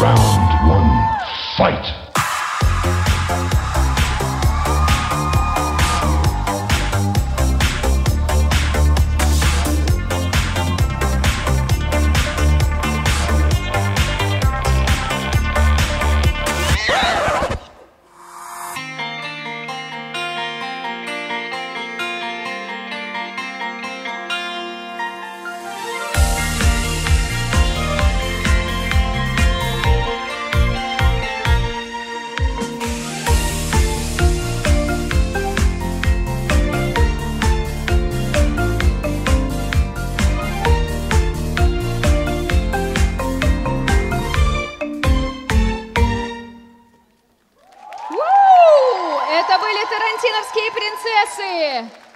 Round one, fight. Это были тарантиновские принцессы!